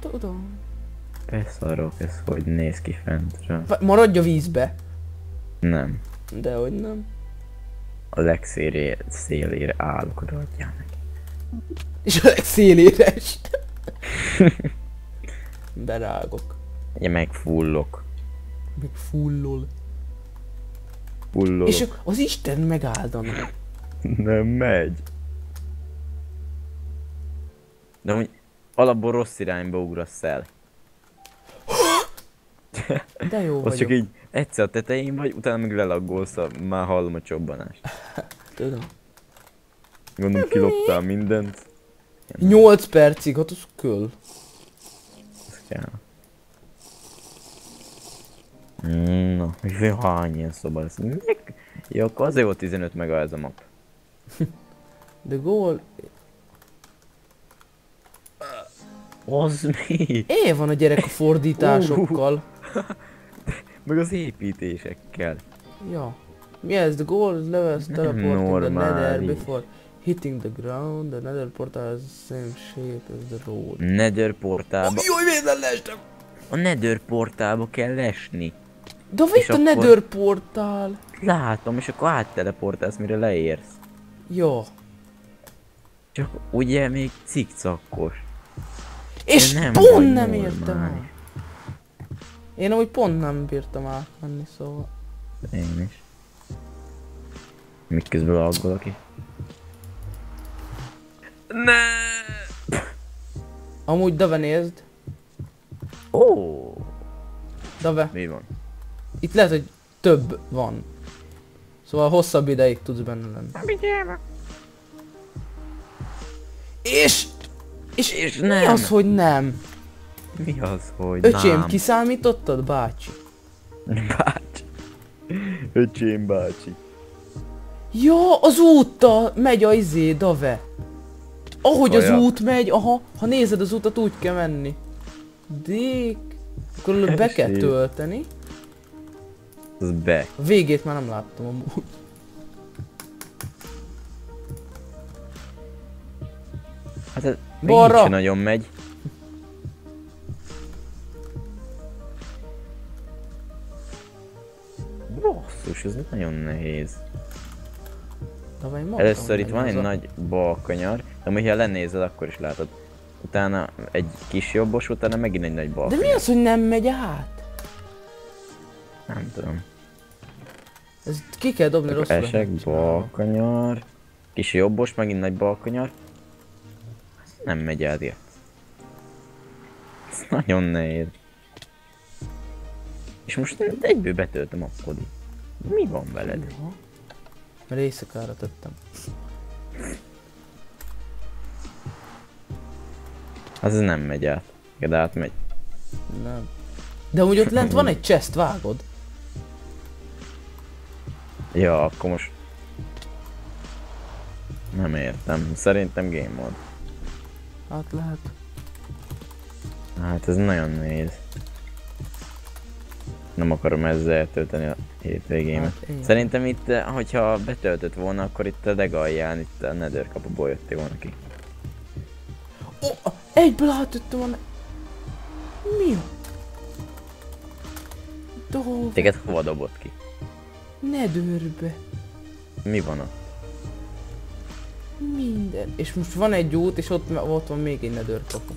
Tudom. Beszarok, ez hogy néz ki fentről. Maradj a vízbe. Nem. Dehogy nem. A legszélére szélére állok, oda adjál neki. És a legszélére est. [LAUGHS] Berágok. Ugye meg fullok. Fullolok. És az Isten megáldana. Nem megy. De úgy alapból rossz irányba ugrasz el. De jó Az csak így egyszer a tetején vagy, utána meg lelaggolsz, a, már hallom a csobbanást. Tudom. Gondolom kiloptál mindent. 8 percig, hát az köl. Ez kell. Na, no, hány ilyen szoba lesz? Mik? Ja, akkor azért volt 15 mega ez a map. [LAUGHS] De gól... Az mi? É, van a gyerek a fordításokkal. [LAUGHS] Meg az építésekkel. Ja. Mi ez? The goal is levels teleporting the nether normális. before hitting the ground. The nether portal has the same shape as the road. Nether portálba. Jaj, védel leestem! A Nether portálba kell esni. De itt a akkor- nether portál. Látom, és akkor átteleportálsz, mire leérsz. Jó. Csak ugye még cikcakkos. És nem pont nem értem át. Én úgy pont nem bírtam átmenni, szóval. Én is. Miközben laggolok ki. Ne! Amúgy Dave nézd. Ó, Dave, mi van? Itt lehet, hogy több van. Szóval hosszabb ideig tudsz benne lenni. És... És, És mi nem. az, hogy nem? Mi az, hogy Öcsém, nem? kiszámítottad, bácsi? Bácsi. Öcsém bácsi. Ja, az úttal megy a izé, Dave. Ahogy az Kaja. út megy, aha, ha nézed az utat, úgy kell menni. Dék. Akkor be kell tölteni. Az be. A végét már nem láttam amúgy. Hát ez Balra. se nagyon megy. Basszus, ez nagyon nehéz. Először itt van egy a- nagy balkanyar, de ha lenézed, akkor is látod. Utána egy kis jobbos, utána megint egy nagy De balkanyar. mi az, hogy nem megy át? Nem tudom. Ez ki kell dobni rosszul. Esek, balkanyar, kis jobbos, megint nagy balkanyar. Nem megy el ilyet. Ez nagyon nehéz. És most egyből betöltöm a kodi. Mi van veled? Aha. Mert éjszakára tettem. Az nem megy át. De átmegy. Nem. De úgy ott lent van egy chest, vágod? Ja, akkor most... Nem értem. Szerintem game mode. Hát lehet. Hát ez nagyon nehéz. Nem akarom ezzel eltölteni a hétvégémet. Hát én. Szerintem itt, eh, hogyha betöltött volna, akkor itt a legalján, itt a nether kapuból jöttél volna ki. Oh, egyből átüttem a ne... Mi a? Téged hova dobott ki? Nedőrbe. Mi van ott? Minden. És most van egy út, és ott, ott van még egy nedőr kapu.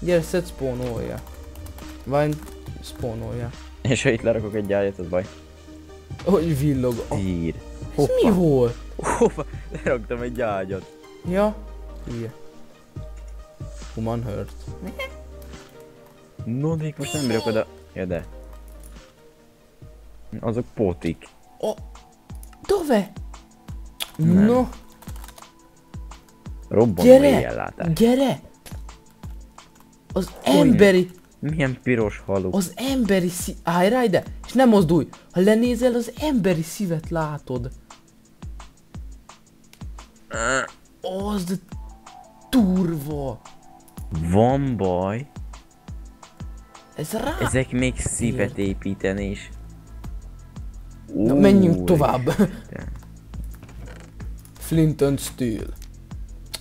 Gyere, szed spónolja. Vagy spónolja. És ha itt lerakok egy ágyat, az baj. Hogy villog. Oh, Tír. ez mi volt? Hoppa, leraktam egy ágyat. Ja? Hülye. Human hurt. Nodik, most nem bírok oda. Ja de. Azok pótik. Oh. Dove? Nem. No, Robbanó gyere! Gyere! Az emberi, Milyen piros haluk. az emberi szív... Állj rá ide! És nem mozdulj! Ha lenézel, az emberi szívet látod. Az de durva. Van baj. Ez rá... Ezek még szívet építeni is. Na, menjünk tovább. Isten. Flint and Steel.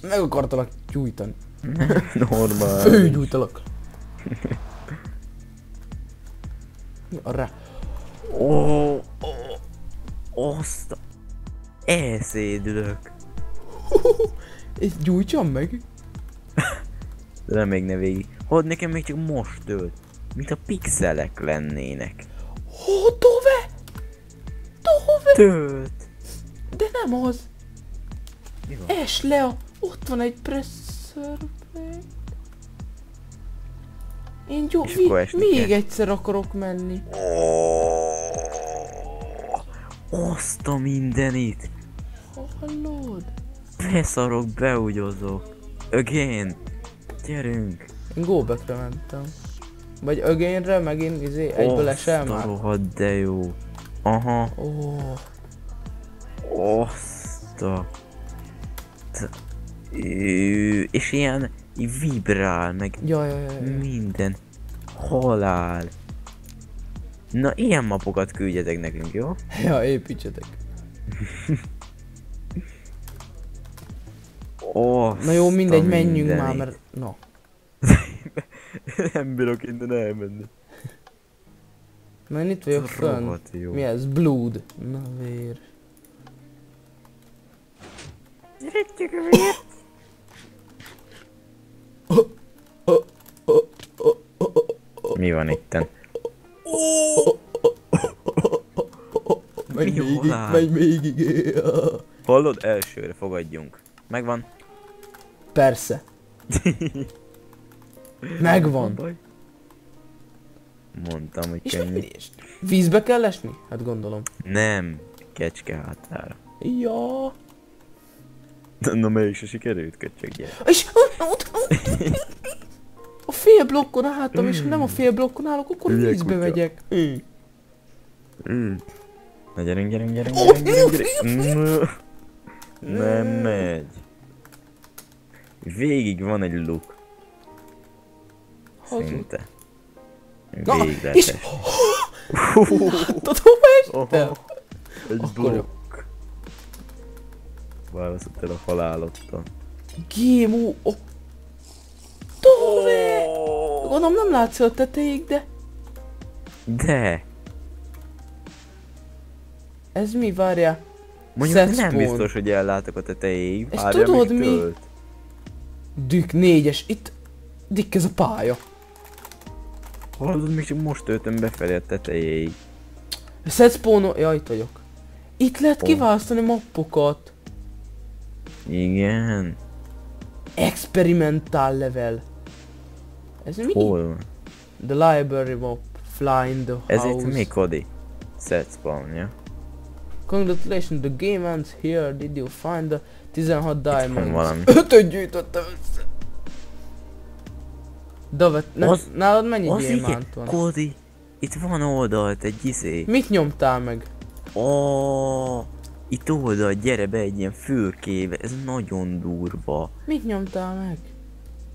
Meg akartalak gyújtani. [LAUGHS] Normál. Főgyújtalak. Arra. Ó, ó, azt a... Elszédülök. És gyújtsam meg. [LAUGHS] De még ne végig. Hadd nekem még csak most tölt. Mint a pixelek lennének. Ó, Tölt! De nem az. Mi van? Es le a... Ott van egy plate. Én. És Mi, még kell. egyszer akarok menni. Azt a mindenit! Hallod? Beszarok, beugyozok. Again! Gyerünk! Én go backre mentem. Vagy againre megint izé egyből esel Azt de jó. Aha, Ó, azt a... T- Ő, és ilyen vibrál, meg jaj, jaj, jaj. jaj. minden. Halál. Na, ilyen mapokat küldjetek nekünk, jó? [LAUGHS] Ja, építsetek. Oh, Na jó, mindegy, menjünk már, mert... Na. [LAUGHS] Nem bírok innen elmenni. Na én itt vagyok fönn. Mi ez? Blood. Na vér. Mi van itten? Végig, halál? menj végig. Hallod? Elsőre fogadjunk. Megvan? Persze. [LAUGHS] Megvan. Mondtam, hogy És könnyű. Vízbe kell esni? Hát gondolom. Nem. Kecske hátára. Ja. Na melyik se sikerült, köcsög, gyere. És a fél blokkon álltam, és ha nem a fél blokkon állok, akkor Hülye vízbe kutya. megyek. Mm. Na gyerünk, gyerünk, gyerünk, Ó, gyerünk, gyerünk, gyerünk. Nem megy. Végig van egy luk, Hazud. szinte. Na, Végre és-. Láttad, hova estem? Egy blokk. Válaszott el a halálottal. Gémú. Dove! Gondolom nem látszik a tetejéig, de De! ez mi, várjál? Mondjuk Set nem biztos, hogy ellátok a tetejéig. És Várja, tudod mi? Dük négyes, itt Dick ez a pálya. Hallod, még csak most töltöm befelé a tetejéig. Spawn ja, itt vagyok. Itt lehet Ó. kiválasztani mappokat. Igen. Experimental level. Ez mi? Hol van? The library map. Fly in the Ez house. itt mi Cody? Set spawn, ja? Congratulations, the game ends here. Did you find the 16 diamonds? [LAUGHS] Ötöt gyűjtöttem össze. Davet, ne, Az- nálad mennyi Az gyémánt van? Cody. Itt van oldalt egy izé. Mit nyomtál meg? Ó, itt oldalt, gyere be egy ilyen fülkébe, ez nagyon durva. Mit nyomtál meg?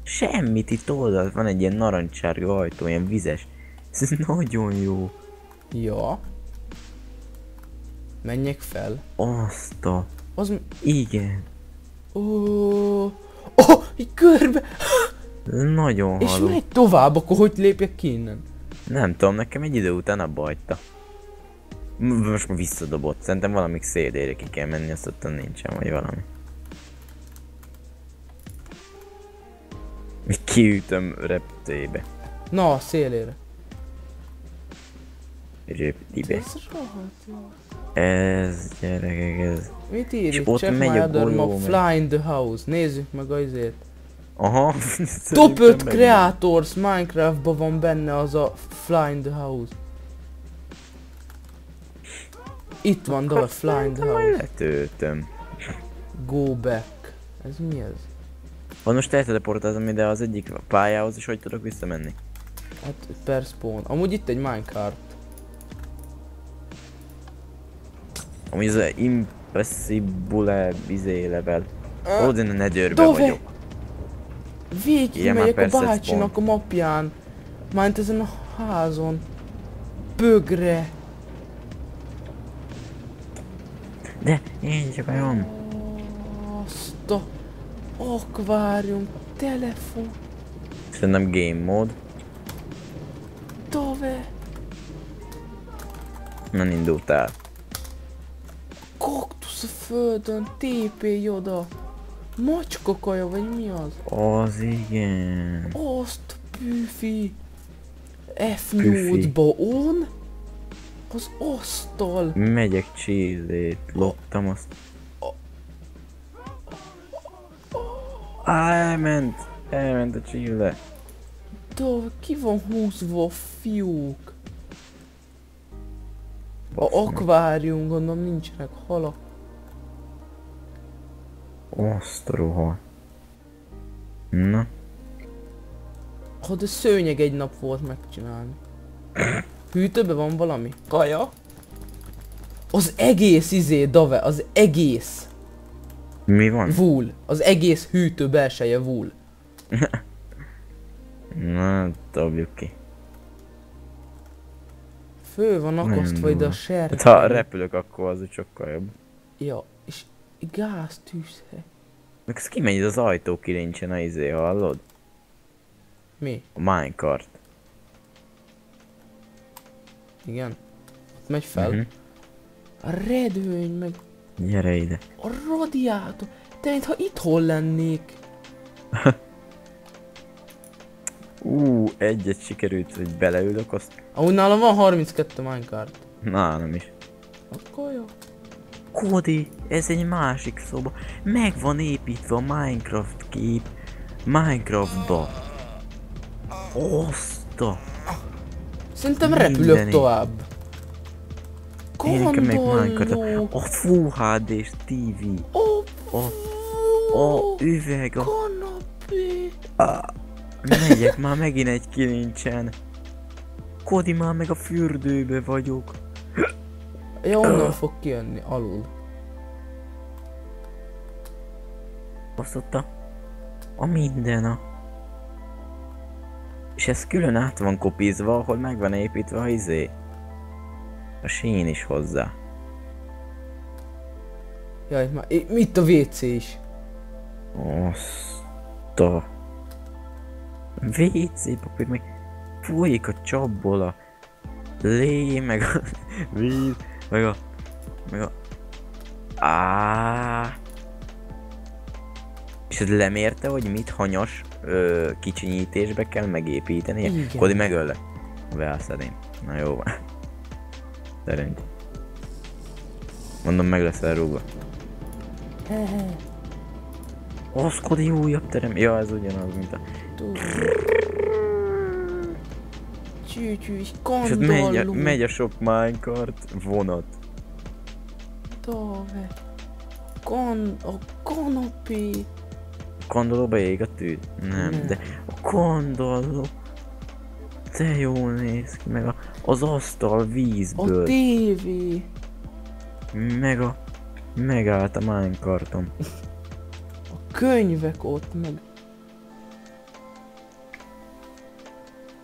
Semmit itt oldalt, van egy ilyen narancsárga ajtó, ilyen vizes. Ez nagyon jó. Ja. Menjek fel. Azt a... Az? Igen. Ó, oh, így körbe. Nagyon És haló. megy tovább, akkor hogy lépjek ki innen? Nem tudom, nekem egy idő után abba hagyta. Most már visszadobott, szerintem valamik szélére ki kell menni, azt ott nincsen, vagy valami. Kiütöm reptébe. Na, a szélére. Reptibe. Ez gyerekek, ez. Mit ír És ott Check megy a golyó, fly in the house. Nézzük meg a izét. Aha. [LAUGHS] Top 5 szerintem meg- Creators Minecraftban van benne az a Fly in the House. Itt van, de a Fly in the House. letöltöm. Go back. Ez mi ez? Ha most elteleportáltam ide az egyik pályához, és hogy tudok visszamenni? Hát per spawn. Amúgy itt egy minecart. Amúgy ez a Impossible izé level. Én a nedőrbe vagyok. Végig Ilyen már megyek a bácsinak a mapján. Mánt ezen a házon. Bögre. De én csak olyan. Azt a akvárium. Telefon. Szerintem game mód. Dove? Nem indultál. Kaktusz a földön, TP oda. Macska kaja, vagy mi az? Az igen. Azt püfi. Püfi. F8-ba on. Az asztal. Megyek csillét, loptam azt. Á, elment. Elment a csille. Dove, ki van húzva a fiúk? A akvárium, gondolom nincsenek halak. Azt a roha. Na, Ha de szőnyeg egy nap volt megcsinálni. Hűtőben van valami? Kaja? Az egész izé, Dave, az egész. mi van? Vúl. Az egész hűtő belseje vúl. [LAUGHS] Na, dobjuk ki. Fő van akasztva ide a durva. serpe. Hát, ha repülök, akkor az sokkal jobb. Ja, és gáz tűzhely. Meg ez kimegy az ajtó kilincsen a izé, hallod? Mi? A minecart. Igen. Megy fel. Mhm. A redőny, meg Gyere ide. a radiátor. Te mintha itthon lennék. [LAUGHS] Ú, egyet sikerült, hogy beleülök, azt Amúgy nálam van 32 minecart. nálam is. Akkor jó. Kódi, ez egy másik szoba. Meg van építve a Minecraft kép. Minecraftba. Oszta. Szerintem repülök tovább. Én nekem meg Minecraft. A Full HD-s TV. Ó, A, a üveg, a... kanapé. Megyek már megint egy kilincsen. Kodi már meg a fürdőbe vagyok. Ja, onnan fog kijönni, alul. Azt ott a... Minden a... És ez külön át van kopizva, ahol meg van építve a izé. A sín is hozzá. Jaj, már, itt a WC is. Azt a... WC papír, meg folyik a csapból a lé, meg a víz, meg a... meg a... Á. És ez lemérte, hogy mit hanyas ö, kicsinyítésbe kell megépíteni? Igen. Kodi megölle. Beászedém. Na jó van. Szerint. Mondom, meg lesz. Hehe, Az Kodi újabb terem. Ja, ez ugyanaz, mint a... tudom. És ott megy, a- megy a sok minecart vonat. Dove. Kan... a kanapé. Kondolóba ég a tűz? Nem, Nem. de a kondoló... De jól néz ki, meg a, az asztal A vízből, tévé. meg a... Megállt a minecartom. A könyvek ott meg.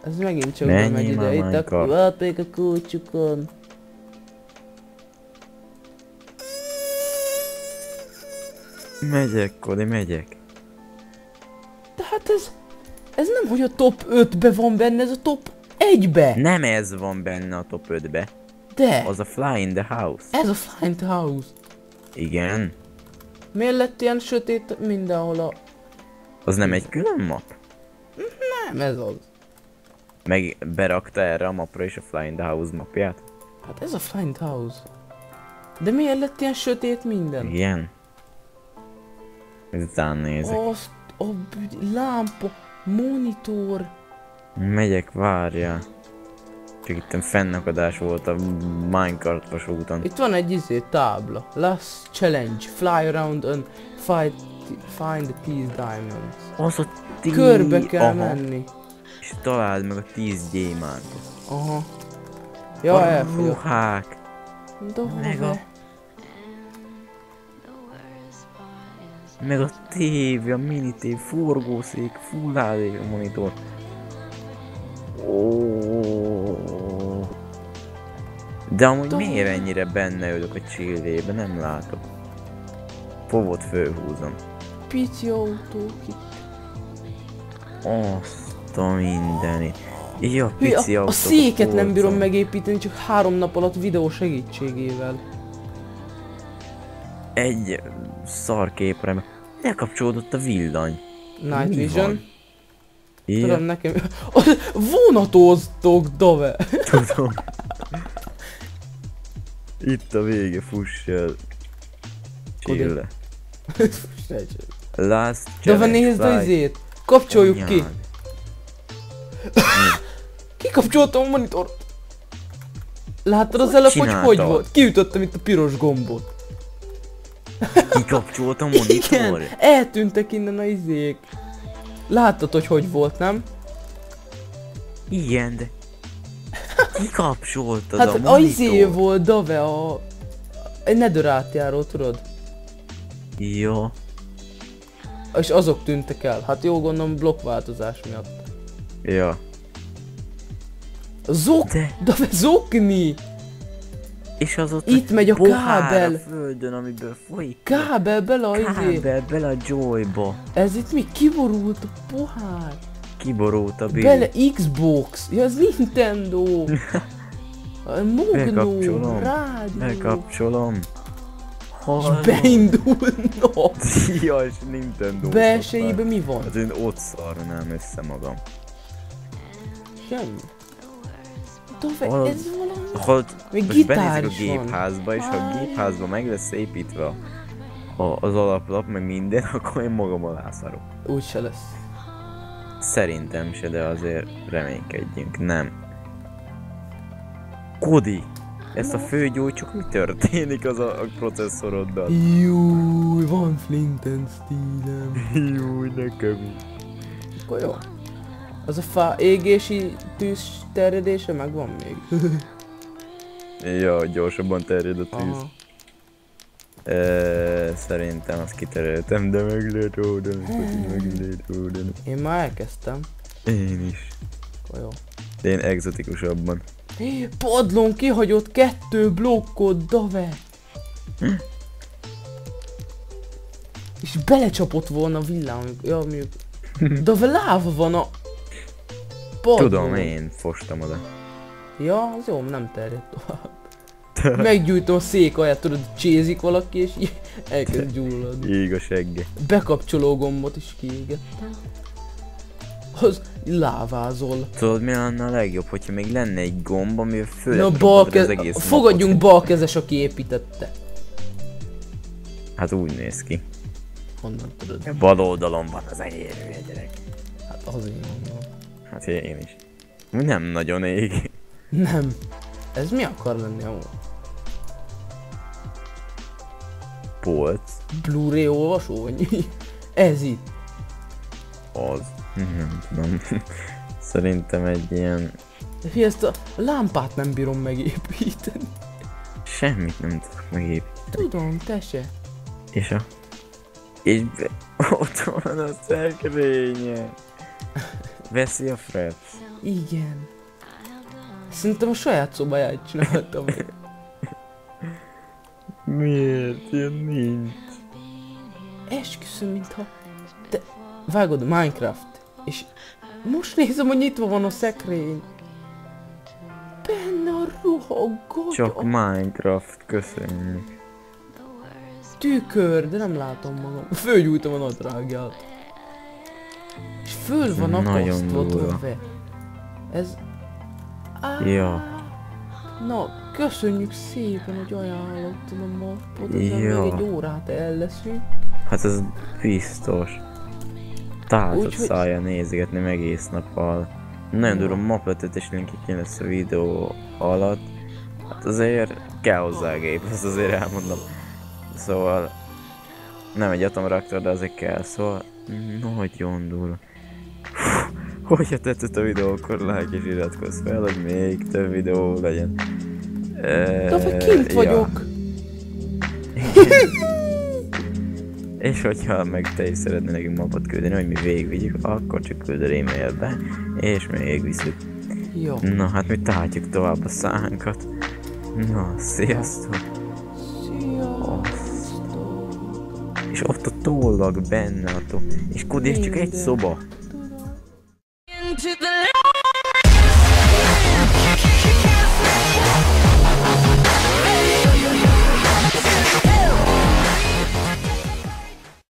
Ez megint csak Menjél bemegy már, ide, itt a a kulcsukon. Megyek, Kodi, megyek. De hát ez... Ez nem, hogy a top 5-be van benne, ez a top 1-be. Nem ez van benne a top 5-be. De, Az a Fly in the House. ez a Find House. Igen. Miért lett ilyen sötét mindenhol a... Az nem egy külön map? Nem, ez az. Meg berakta erre a mapra is a Fly in the House mapját? Hát ez a Find House. De miért lett ilyen sötét minden? Igen. Ezután nézek. Azt a lámpa, monitor. Megyek, várjál. Csak itt fennakadás volt a minecart vasúton. Itt van egy izé tábla. Last challenge. Fly around and find, find the teeth diamonds. Az a tí... Körbe kell Aha. menni. És találd meg a tíz gyémántot. Aha. Ja, a elfogyott. ruhák. meg a-? Meg a tévé, a mini tévé, forgószék, full HD monitor. Ó. De amúgy miért ennyire benne ülök a csillébe? Nem látok. Fogod fölhúzom. Pici autó ki. Azt a mindenit. Hülye, pici a, a autók széket nem bírom megépíteni, csak három nap alatt videó segítségével. Egy szar képre, lekapcsolódott a villany. Night Mi Vision. van? Ja, Tudom, nekem... [LAUGHS] Vonatoztok, dove! [LAUGHS] tudom. Itt a vége, fuss el. [LAUGHS] Csille. Last challenge nézd a izét! Kapcsoljuk ki! [LAUGHS] Kikapcsoltam a monitort! Láttad az előbb, hogy hogy volt? Kiütöttem itt a piros gombot. Kikapcsoltam a Igen, monitor. eltűntek innen a izék. Láttad, hogy hogy volt, nem? Igen, de... Kikapcsoltad Hát a monitor. izé volt, Dave, a... Egy nedör átjáró, tudod? Jó. És azok tűntek el. Hát jó, gondolom blokkváltozás miatt. Ja. Zok... De... [LAUGHS] Dave, zokni! És az ott Itt megy a kábel. a földön, amiből folyik. Kábel bele a. Kábel bele a Joyba. Ez itt mi? Kiborult a pohár. Kiborult a Bill. Bele Xbox. Ja, ez Nintendo. [LAUGHS] A Mognó. Bekapcsolom. Rádió. Megkapcsolom. És Hallom. beindulnak. [LAUGHS] Ja, és Nintendo. Belsejében mi van? Hát én ott szarnám össze magam. Semmi. Dove, Hallod? ez valami... Ha Még most benézek a gépházba, és ha a gépházba meg lesz építve a, az alaplap, meg minden, [LAUGHS] akkor én magam alá szarok. Úgy se lesz. Szerintem se, de azért reménykedjünk. Nem. Kodi! Ezt a főgyógycsok mi történik az a, a processzoroddal? Júj, van Flint and Steelem. [LAUGHS] Júj, nekem is. Akkor jó. Az a fá égési tűz terjedése megvan még. [LAUGHS] Ja, gyorsabban terjed a tűz. Aha. E, szerintem azt kitereltem, de meg lehet oldani, meg lehet oldani. Én már elkezdtem. Én is. Akkor jó. De én exotikusabban. Hé, Padlón kihagyott kettő blokkot, Dave! És belecsapott volna a villám, ja, mondjuk. [LAUGHS] Dave, láva van a... Padlón. Tudom, én fostam oda. Ja, az jó, nem terjed tovább. Meggyújtom a szék alját, tudod, csézik valaki, és elkezd gyulladni. Ég a segge. Bekapcsoló gombot is kiégettem. Az lávázol. Tudod mi lenne a legjobb, hogyha még lenne egy gomb, ami föl Na, bal kez... fogadjunk bal kezes, aki építette. Hát úgy néz ki. Honnan tudod? Bal oldalon van az egérő gyerek. Hát az én mondom. Hát én is. Nem nagyon ég. [LAUGHS] Nem. Ez mi akar lenni amúgy? Polc. Blu-ray olvasó vagy mi? [LAUGHS] Ez itt. Az. Nem tudom. [LAUGHS] Szerintem egy ilyen... De fi, ezt a lámpát nem bírom megépíteni. Semmit nem tudok megépíteni. Tudom, te se. És a... És be... ott van a szekrénye. Veszi a Fraps. Igen. Szerintem a saját szobáját csináltam. Miért? Ilyen nincs. Esküszöm, mintha... Te... Vágod, Minecraft. És most nézem, hogy nyitva van a szekrény. Benne a rohadt Csak Minecraft, köszönjük. tükör, de nem látom magam. Fölgyújtom a nadrágját. És föl van akasztva dove. Ez... Á, Ja. Na, köszönjük szépen, hogy ajánlottad a mappot, Ja. még egy órát el leszünk. Hát ez biztos. Tátott Úgyhogy- szája nézgetni meg egész nappal. Nagyon durva map ötletes linkek lesz a videó alatt. Hát azért kell hozzá a gép, azt azért elmondom. Szóval nem egy atomreaktor, de azért kell, szóval nagyon durva. Hogyha tetszett a videó, akkor like és iratkozz fel, hogy még több videó legyen. De hogy Eh, kint vagyok. [LAUGHS] És hogyha meg te is szeretnél nekünk mapot küldeni, hogy mi végigvigyük, akkor csak küld el e-mailbe, és még visszük. Jó. Na hát mi tárgyuk tovább a szánkat. Na, sziasztok! És ott a tollag benne a to... És Kodi, ez csak egy szoba.